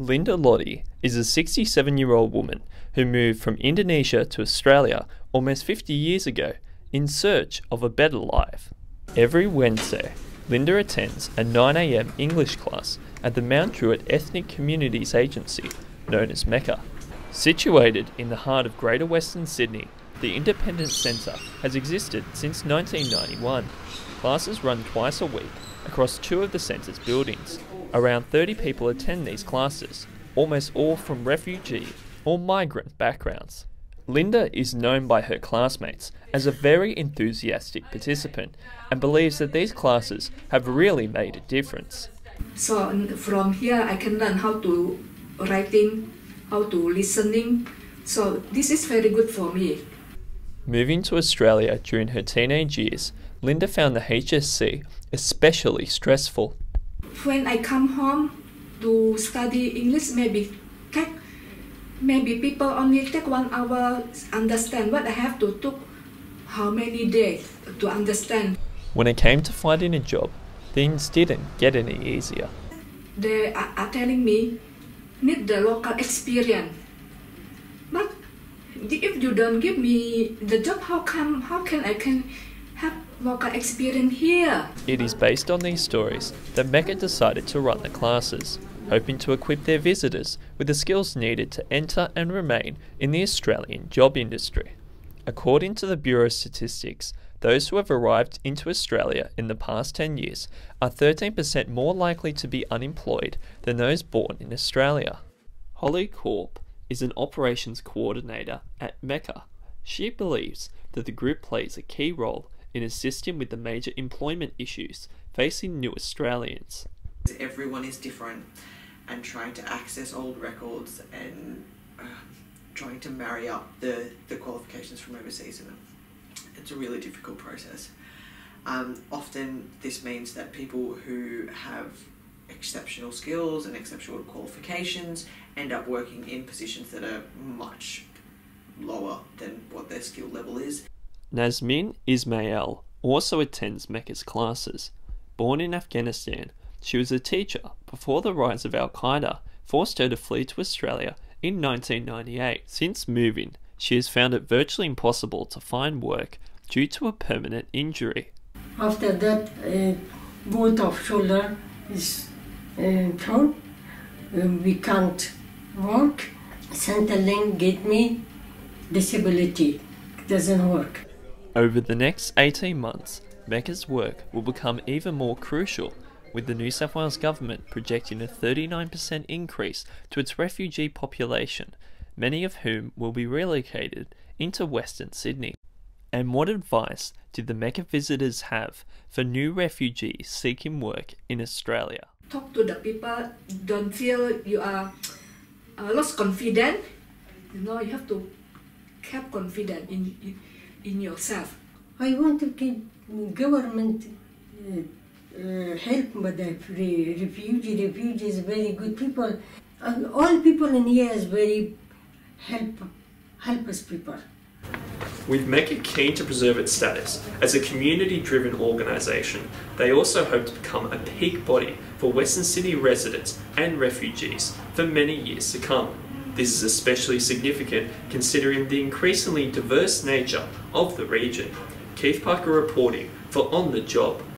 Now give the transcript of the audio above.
Linda Lottie is a 67 year old woman who moved from Indonesia to Australia almost 50 years ago in search of a better life. Every Wednesday, Linda attends a 9am English class at the Mount Druitt Ethnic Communities Agency, known as MECA. Situated in the heart of Greater Western Sydney, the Independence Centre has existed since 1991. Classes run twice a week across two of the centre's buildings. Around 30 people attend these classes, almost all from refugee or migrant backgrounds. Linda is known by her classmates as a very enthusiastic participant and believes that these classes have really made a difference. So from here I can learn how to writing, how to listening. So this is very good for me. Moving to Australia during her teenage years, Linda found the HSC especially stressful. When I come home to study English, maybe take, maybe people only take one hour understand what I have to took how many days to understand. When it came to finding a job, things didn't get any easier. They are, telling me need the local experience, but if you don't give me the job, how come how can I can have local experience here? It is based on these stories that MECA decided to run the classes, hoping to equip their visitors with the skills needed to enter and remain in the Australian job industry. According to the Bureau statistics, those who have arrived into Australia in the past 10 years are 13% more likely to be unemployed than those born in Australia. Holly Corp is an operations coordinator at MECA. She believes that the group plays a key role in assisting with the major employment issues facing new Australians. Everyone is different and trying to access old records and uh, trying to marry up the, the qualifications from overseas. And it's a really difficult process. Um, often this means that people who have exceptional skills and exceptional qualifications end up working in positions that are much lower than what their skill level is. Nazmin Ismail also attends MECA's classes. Born in Afghanistan, she was a teacher before the rise of Al Qaeda forced her to flee to Australia in 1998. Since moving, she has found it virtually impossible to find work due to a permanent injury. After that, uh, both of shoulder is uh, torn. Um, we can't work. Centrelink gave me disability. Doesn't work. Over the next 18 months, MECA's work will become even more crucial, with the New South Wales government projecting a 39% increase to its refugee population, many of whom will be relocated into Western Sydney. And what advice did the MECA visitors have for new refugees seeking work in Australia? Talk to the people, don't feel you are uh, lost confident. You know, you have to have confidence in, in, in yourself. I want to get government uh, uh, help with the re- refugee. Refugees very good people. And all people in here is very help help us people. With MECA keen to preserve its status as a community driven organisation, they also hope to become a peak body for Western Sydney residents and refugees for many years to come. This is especially significant considering the increasingly diverse nature of the region. Keith Parker reporting for On the Job.